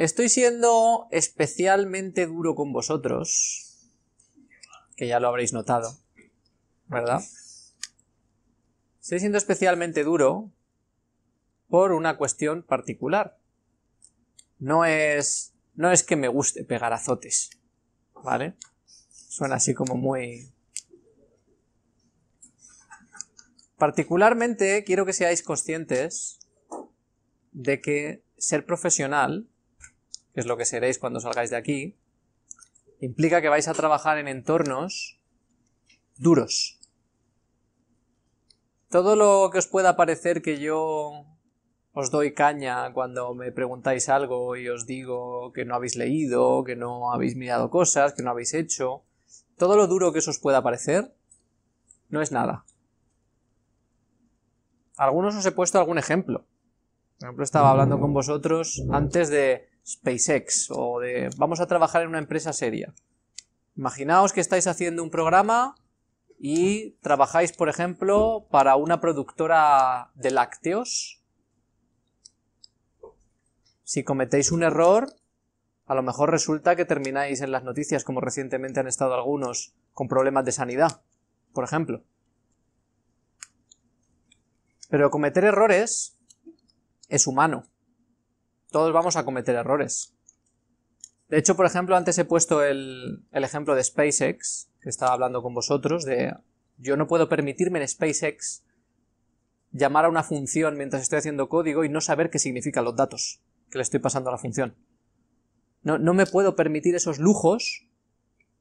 Estoy siendo especialmente duro con vosotros, que ya lo habréis notado, ¿verdad? Estoy siendo especialmente duro por una cuestión particular. No es, no es que me guste pegar azotes, ¿vale? Suena así como muy... Particularmente quiero que seáis conscientes de que ser profesional, que es lo que seréis cuando salgáis de aquí, implica que vais a trabajar en entornos duros. Todo lo que os pueda parecer que yo os doy caña cuando me preguntáis algo y os digo que no habéis leído, que no habéis mirado cosas, que no habéis hecho, todo lo duro que eso os pueda parecer, no es nada. Algunos os he puesto algún ejemplo. Por ejemplo, estaba hablando con vosotros antes de SpaceX o de vamos a trabajar en una empresa seria. Imaginaos que estáis haciendo un programa y trabajáis, por ejemplo, para una productora de lácteos. Si cometéis un error, a lo mejor resulta que termináis en las noticias, como recientemente han estado algunos, con problemas de sanidad, por ejemplo. Pero cometer errores es humano. Todos vamos a cometer errores. De hecho, por ejemplo, antes he puesto el, ejemplo de SpaceX, que estaba hablando con vosotros, de yo no puedo permitirme en SpaceX llamar a una función mientras estoy haciendo código y no saber qué significan los datos que le estoy pasando a la función. No, no me puedo permitir esos lujos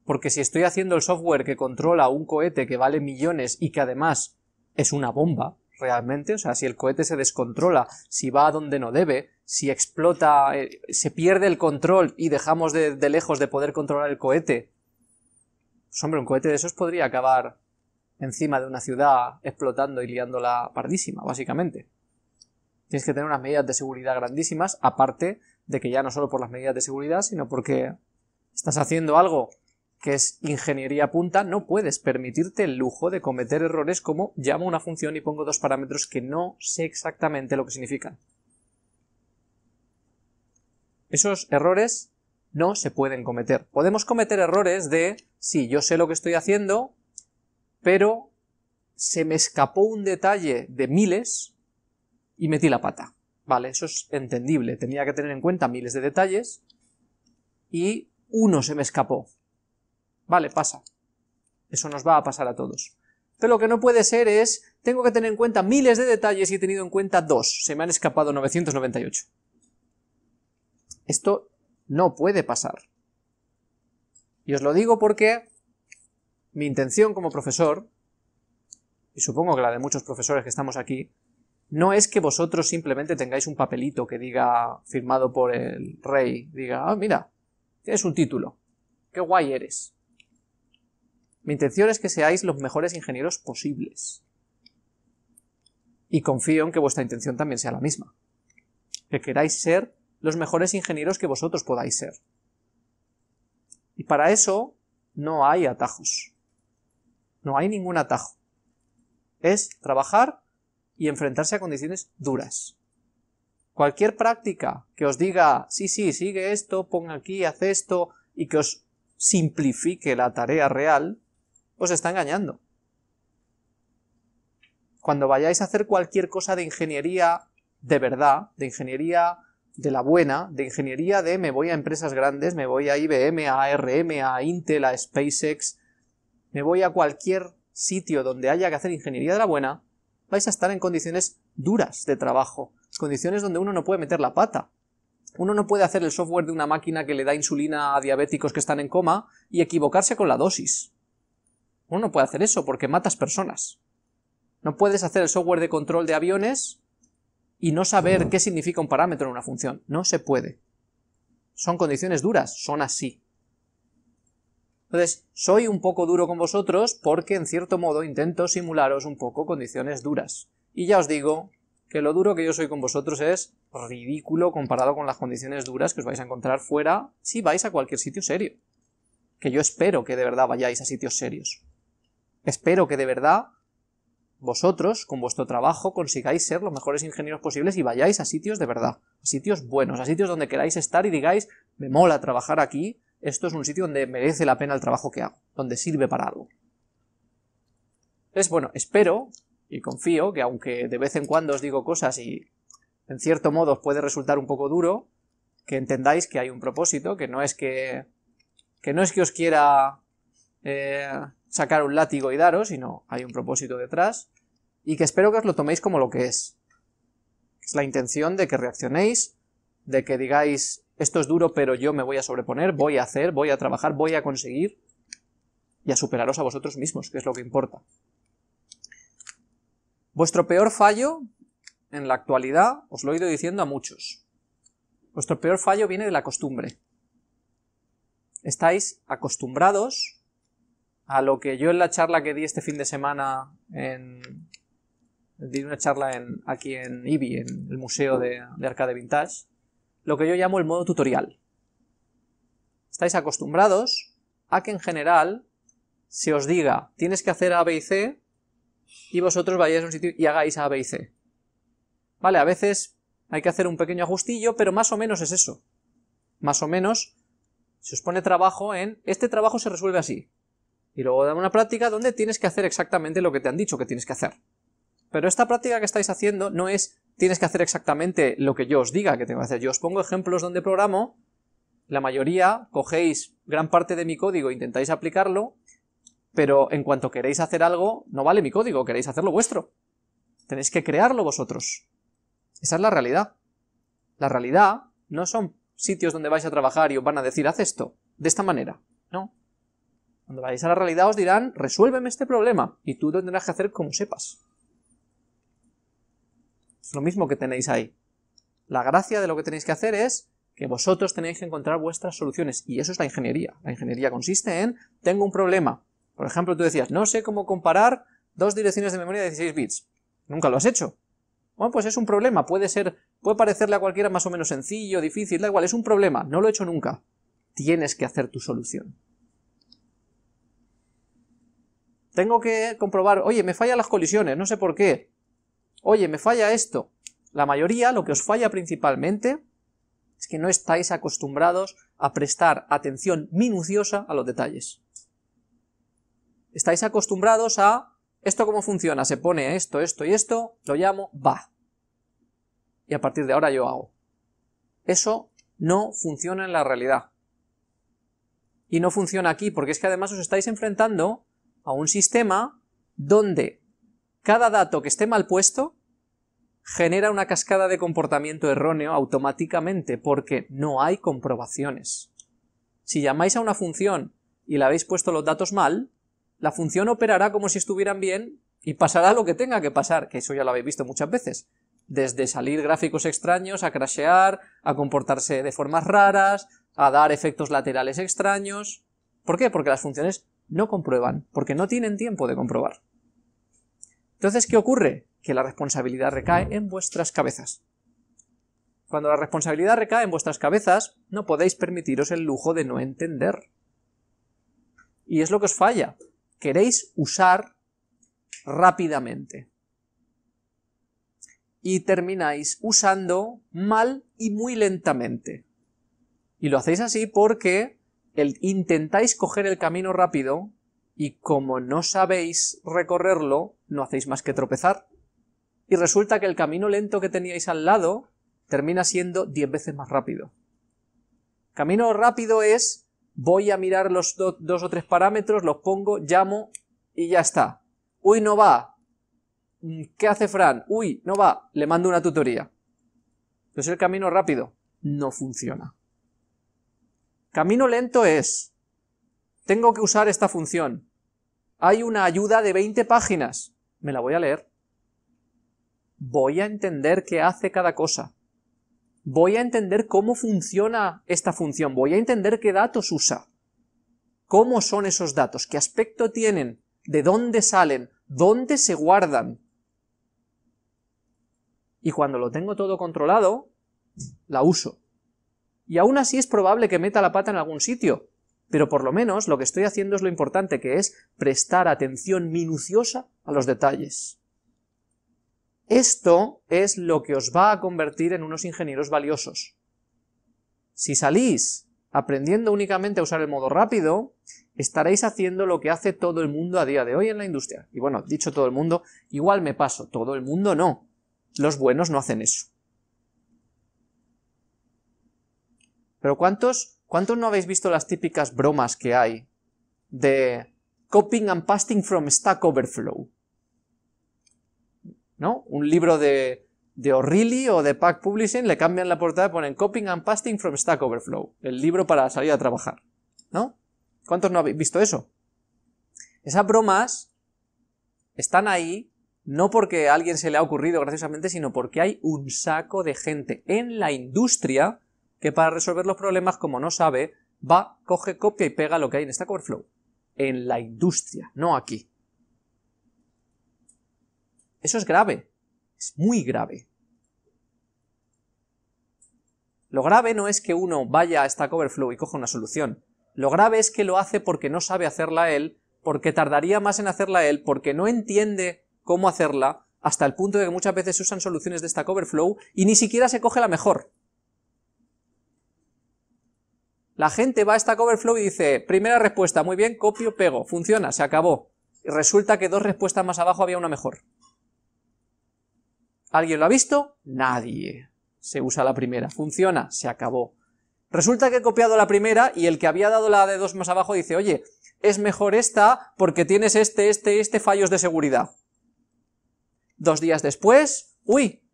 porque si estoy haciendo el software que controla un cohete que vale millones y que además es una bomba, realmente, o sea, si el cohete se descontrola, si va a donde no debe, si explota, eh, se pierde el control y dejamos de, de, lejos de poder controlar el cohete, pues hombre, un cohete de esos podría acabar encima de una ciudad explotando y liándola pardísima, básicamente. Tienes que tener unas medidas de seguridad grandísimas, aparte de que ya no solo por las medidas de seguridad, sino porque estás haciendo algo que es ingeniería punta, no puedes permitirte el lujo de cometer errores como llamo una función y pongo dos parámetros que no sé exactamente lo que significan. Esos errores no se pueden cometer. Podemos cometer errores de, sí, yo sé lo que estoy haciendo, pero se me escapó un detalle de miles y metí la pata. Vale, eso es entendible. Tenía que tener en cuenta miles de detalles y uno se me escapó. Vale, pasa. Eso nos va a pasar a todos. Pero lo que no puede ser es, tengo que tener en cuenta miles de detalles y he tenido en cuenta dos. Se me han escapado 998. Esto no puede pasar. Y os lo digo porque mi intención como profesor, y supongo que la de muchos profesores que estamos aquí, no es que vosotros simplemente tengáis un papelito que diga, firmado por el rey, diga, ah, mira, tienes un título, qué guay eres. Mi intención es que seáis los mejores ingenieros posibles. Y confío en que vuestra intención también sea la misma. Que queráis ser los mejores ingenieros que vosotros podáis ser. Y para eso no hay atajos. No hay ningún atajo. Es trabajar y enfrentarse a condiciones duras. Cualquier práctica que os diga, sí, sí, sigue esto, ponga aquí, haz esto, y que os simplifique la tarea real, os está engañando. Cuando vayáis a hacer cualquier cosa de ingeniería de verdad, de ingeniería de la buena, de ingeniería de me voy a empresas grandes, me voy a IBM, a ARM, a Intel, a SpaceX, me voy a cualquier sitio donde haya que hacer ingeniería de la buena, vais a estar en condiciones duras de trabajo, condiciones donde uno no puede meter la pata. Uno no puede hacer el software de una máquina que le da insulina a diabéticos que están en coma y equivocarse con la dosis. Uno no puede hacer eso porque matas personas. No puedes hacer el software de control de aviones y no saber qué significa un parámetro en una función. No se puede. Son condiciones duras, son así. Entonces, soy un poco duro con vosotros porque en cierto modo intento simularos un poco condiciones duras. Y ya os digo que lo duro que yo soy con vosotros es ridículo comparado con las condiciones duras que os vais a encontrar fuera si vais a cualquier sitio serio. Que yo espero que de verdad vayáis a sitios serios. Espero que de verdad vosotros, con vuestro trabajo, consigáis ser los mejores ingenieros posibles y vayáis a sitios de verdad, a sitios buenos, a sitios donde queráis estar y digáis, me mola trabajar aquí, esto es un sitio donde merece la pena el trabajo que hago, donde sirve para algo. Entonces, bueno, espero y confío que aunque de vez en cuando os digo cosas y en cierto modo os puede resultar un poco duro, que entendáis que hay un propósito, que no es que, que no es que os quiera eh, sacar un látigo y daros, sino hay un propósito detrás, y que espero que os lo toméis como lo que es. Es la intención de que reaccionéis, de que digáis, esto es duro, pero yo me voy a sobreponer, voy a hacer, voy a trabajar, voy a conseguir, y a superaros a vosotros mismos, que es lo que importa. Vuestro peor fallo, en la actualidad, os lo he ido diciendo a muchos. Vuestro peor fallo viene de la costumbre. Estáis acostumbrados a lo que yo en la charla que di este fin de semana en... di una charla en, aquí en IBI, en el Museo de, de Arcade Vintage, lo que yo llamo el modo tutorial. Estáis acostumbrados a que en general se os diga tienes que hacer A, B y C y vosotros vayáis a un sitio y hagáis A, B y C. Vale, a veces hay que hacer un pequeño ajustillo, pero más o menos es eso. Más o menos se os pone trabajo en este trabajo se resuelve así y luego da una práctica donde tienes que hacer exactamente lo que te han dicho que tienes que hacer. Pero esta práctica que estáis haciendo no es tienes que hacer exactamente lo que yo os diga que tengo que hacer. Yo os pongo ejemplos donde programo, la mayoría cogéis gran parte de mi código e intentáis aplicarlo, pero en cuanto queréis hacer algo, no vale mi código, queréis hacerlo vuestro. Tenéis que crearlo vosotros. Esa es la realidad. La realidad no son sitios donde vais a trabajar y os van a decir haz esto, de esta manera. No. Cuando vayáis a la realidad os dirán, resuélveme este problema, y tú tendrás que hacer como sepas. Es lo mismo que tenéis ahí. La gracia de lo que tenéis que hacer es que vosotros tenéis que encontrar vuestras soluciones, y eso es la ingeniería. La ingeniería consiste en, tengo un problema. Por ejemplo, tú decías, no sé cómo comparar dos direcciones de memoria de 16 bits. Nunca lo has hecho. Bueno, pues es un problema, puede ser, puede parecerle a cualquiera más o menos sencillo, difícil, da igual, es un problema, no lo he hecho nunca. Tienes que hacer tu solución. Tengo que comprobar, oye, me fallan las colisiones, no sé por qué. Oye, me falla esto. La mayoría, lo que os falla principalmente, es que no estáis acostumbrados a prestar atención minuciosa a los detalles. Estáis acostumbrados a, esto cómo funciona, se pone esto, esto y esto, lo llamo, va. Y a partir de ahora yo hago. Eso no funciona en la realidad. Y no funciona aquí, porque es que además os estáis enfrentando a un sistema donde cada dato que esté mal puesto genera una cascada de comportamiento erróneo automáticamente porque no hay comprobaciones. Si llamáis a una función y le habéis puesto los datos mal, la función operará como si estuvieran bien y pasará lo que tenga que pasar, que eso ya lo habéis visto muchas veces, desde salir gráficos extraños, a crashear, a comportarse de formas raras, a dar efectos laterales extraños. ¿Por qué? Porque las funciones no comprueban, porque no tienen tiempo de comprobar. Entonces, ¿qué ocurre? Que la responsabilidad recae en vuestras cabezas. Cuando la responsabilidad recae en vuestras cabezas, no podéis permitiros el lujo de no entender. Y es lo que os falla. Queréis usar rápidamente. Y termináis usando mal y muy lentamente. Y lo hacéis así porque intentáis coger el camino rápido y como no sabéis recorrerlo, no hacéis más que tropezar. Y resulta que el camino lento que teníais al lado termina siendo 10 veces más rápido. Camino rápido es voy a mirar los dos o tres parámetros, los pongo, llamo y ya está. Uy, no va. Mm, ¿Qué hace Fran? Uy, no va. Le mando una tutoría. Entonces el camino rápido no funciona. Camino lento es, tengo que usar esta función. Hay una ayuda de 20 páginas. Me la voy a leer. Voy a entender qué hace cada cosa. Voy a entender cómo funciona esta función. Voy a entender qué datos usa. ¿Cómo son esos datos? ¿Qué aspecto tienen? ¿De dónde salen? ¿Dónde se guardan? Y cuando lo tengo todo controlado, la uso y aún así es probable que meta la pata en algún sitio, pero por lo menos lo que estoy haciendo es lo importante, que es prestar atención minuciosa a los detalles. Esto es lo que os va a convertir en unos ingenieros valiosos. Si salís aprendiendo únicamente a usar el modo rápido, estaréis haciendo lo que hace todo el mundo a día de hoy en la industria. Y bueno, dicho todo el mundo, igual me paso, todo el mundo no. Los buenos no hacen eso. Pero ¿cuántos, cuántos no habéis visto las típicas bromas que hay de copying and pasting from Stack Overflow? ¿No? Un libro de, de O'Reilly o de Pack Publishing le cambian la portada y ponen copying and pasting from Stack Overflow, el libro para salir a trabajar. ¿No? ¿Cuántos no habéis visto eso? Esas bromas están ahí no porque a alguien se le ha ocurrido graciosamente, sino porque hay un saco de gente en la industria que para resolver los problemas, como no sabe, va, coge, copia y pega lo que hay en Stack Overflow. En la industria, no aquí. Eso es grave. Es muy grave. Lo grave no es que uno vaya a Stack Overflow y coja una solución. Lo grave es que lo hace porque no sabe hacerla él, porque tardaría más en hacerla él, porque no entiende cómo hacerla, hasta el punto de que muchas veces se usan soluciones de Stack Overflow y ni siquiera se coge la mejor. La gente va a Stack Overflow y dice, primera respuesta, muy bien, copio, pego, funciona, se acabó. Y resulta que dos respuestas más abajo había una mejor. ¿Alguien lo ha visto? Nadie. Se usa la primera. Funciona, se acabó. Resulta que he copiado la primera y el que había dado la de dos más abajo dice, oye, es mejor esta porque tienes este, este, este fallos de seguridad. Dos días después, uy,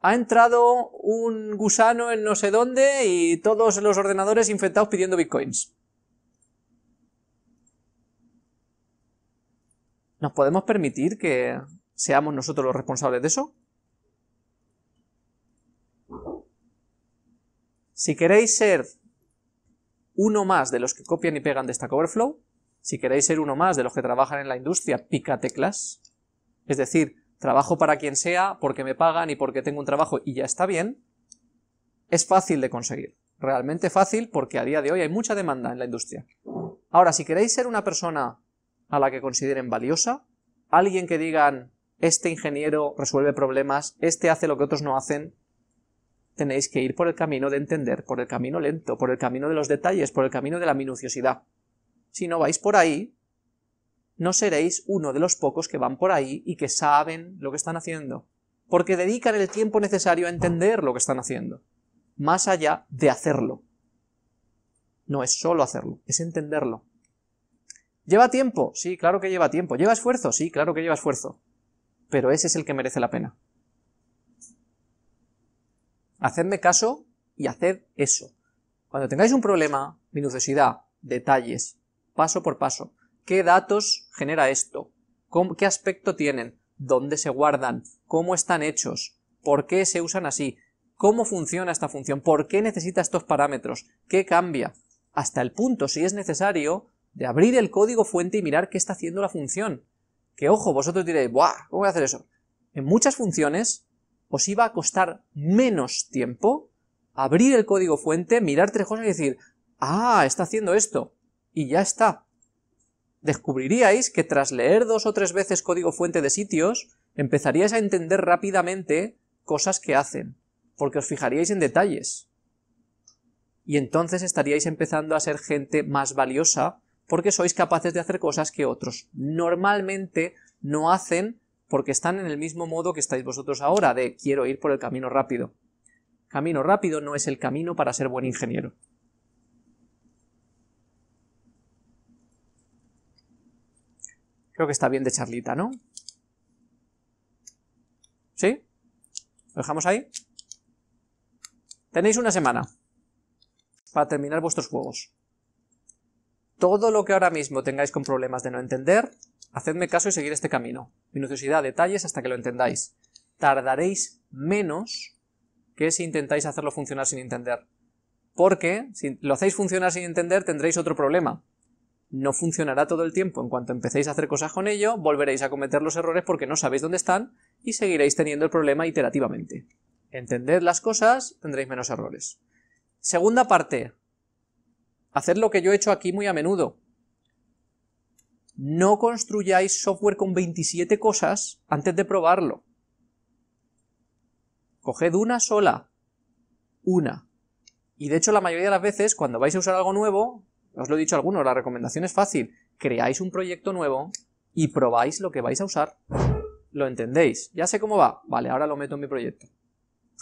ha entrado un gusano en no sé dónde y todos los ordenadores infectados pidiendo bitcoins. ¿Nos podemos permitir que seamos nosotros los responsables de eso? Si queréis ser uno más de los que copian y pegan de Stack Overflow, si queréis ser uno más de los que trabajan en la industria, pica teclas, es decir, trabajo para quien sea, porque me pagan y porque tengo un trabajo y ya está bien, es fácil de conseguir. Realmente fácil porque a día de hoy hay mucha demanda en la industria. Ahora, si queréis ser una persona a la que consideren valiosa, alguien que digan, este ingeniero resuelve problemas, este hace lo que otros no hacen, tenéis que ir por el camino de entender, por el camino lento, por el camino de los detalles, por el camino de la minuciosidad. Si no vais por ahí, no seréis uno de los pocos que van por ahí y que saben lo que están haciendo, porque dedican el tiempo necesario a entender lo que están haciendo, más allá de hacerlo. No es solo hacerlo, es entenderlo. ¿Lleva tiempo? Sí, claro que lleva tiempo. ¿Lleva esfuerzo? Sí, claro que lleva esfuerzo. Pero ese es el que merece la pena. Hacedme caso y haced eso. Cuando tengáis un problema, minuciosidad, detalles, paso por paso. ¿Qué datos genera esto? ¿Qué aspecto tienen? ¿Dónde se guardan? ¿Cómo están hechos? ¿Por qué se usan así? ¿Cómo funciona esta función? ¿Por qué necesita estos parámetros? ¿Qué cambia? Hasta el punto, si es necesario, de abrir el código fuente y mirar qué está haciendo la función. Que ojo, vosotros diréis, ¡buah! ¿Cómo voy a hacer eso? En muchas funciones os iba a costar menos tiempo abrir el código fuente, mirar tres cosas y decir, ah, está haciendo esto, y ya está. Descubriríais que tras leer dos o tres veces código fuente de sitios, empezaríais a entender rápidamente cosas que hacen, porque os fijaríais en detalles. Y entonces estaríais empezando a ser gente más valiosa, porque sois capaces de hacer cosas que otros normalmente no hacen porque están en el mismo modo que estáis vosotros ahora, de quiero ir por el camino rápido. Camino rápido no es el camino para ser buen ingeniero. Creo que está bien de charlita, ¿no? ¿Sí? ¿Lo dejamos ahí? Tenéis una semana para terminar vuestros juegos. Todo lo que ahora mismo tengáis con problemas de no entender, Hacedme caso y seguir este camino. Minuciosidad, detalles hasta que lo entendáis. Tardaréis menos que si intentáis hacerlo funcionar sin entender. Porque si lo hacéis funcionar sin entender tendréis otro problema. No funcionará todo el tiempo. En cuanto empecéis a hacer cosas con ello, volveréis a cometer los errores porque no sabéis dónde están y seguiréis teniendo el problema iterativamente. Entended las cosas, tendréis menos errores. Segunda parte. Haced lo que yo he hecho aquí muy a menudo no construyáis software con 27 cosas antes de probarlo. Coged una sola. Una. Y de hecho la mayoría de las veces, cuando vais a usar algo nuevo, os lo he dicho a algunos, la recomendación es fácil. Creáis un proyecto nuevo y probáis lo que vais a usar. ¿Lo entendéis? Ya sé cómo va. Vale, ahora lo meto en mi proyecto.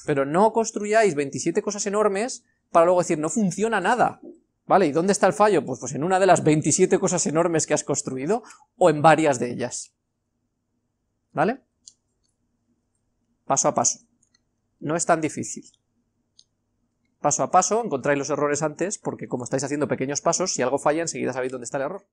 Pero no construyáis 27 cosas enormes para luego decir, no funciona nada. ¿Vale? ¿Y dónde está el fallo? Pues, pues en una de las 27 cosas enormes que has construido, o en varias de ellas. ¿Vale? Paso a paso. No es tan difícil. Paso a paso encontráis los errores antes, porque como estáis haciendo pequeños pasos, si algo falla enseguida sabéis dónde está el error.